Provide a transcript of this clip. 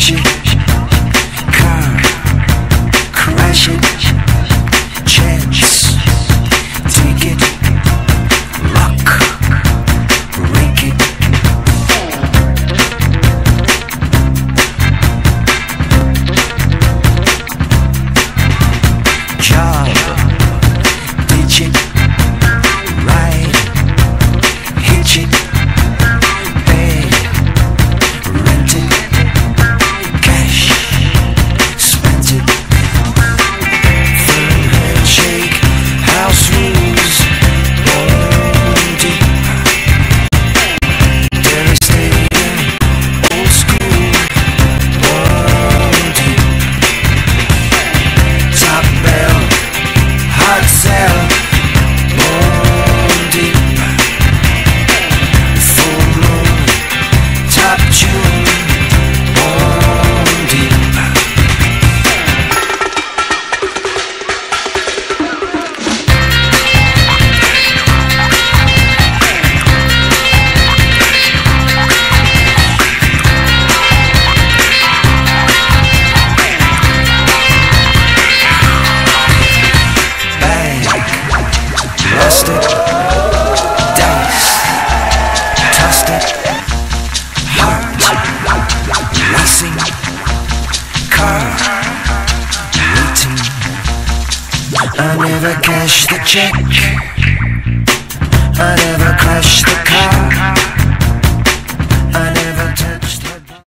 shit. I never cash the check. I never crash the car.